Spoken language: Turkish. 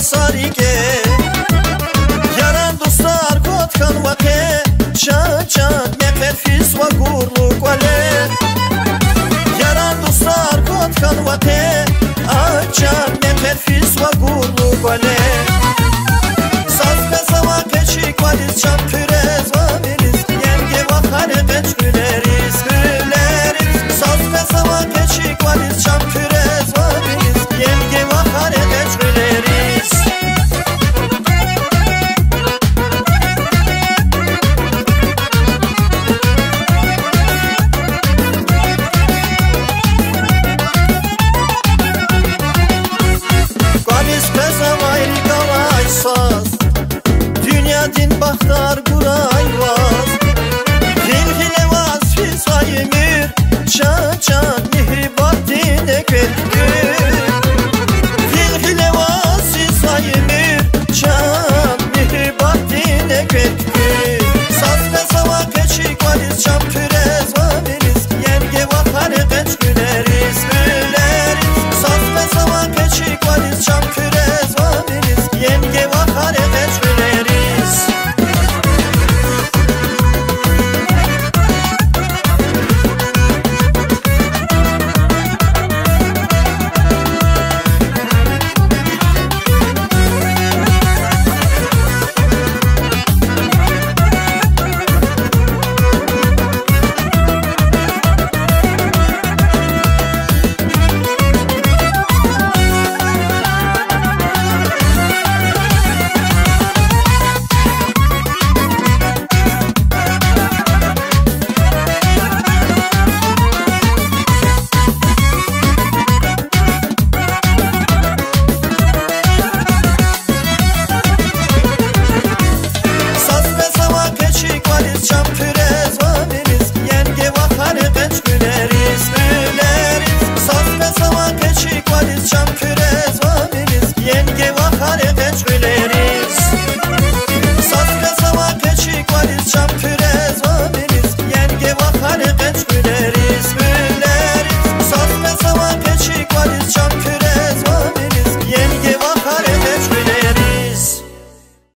sarike Yaran dostlar kotkan vake Çan çan nefer fis va gurluk vale. Yaran dostlar kotkan vake Açan nefer fis va gurluk vale. Saz pesava keçik valiz çan pürez va veriz Yenge va hare peç güleriz güleriz sacred.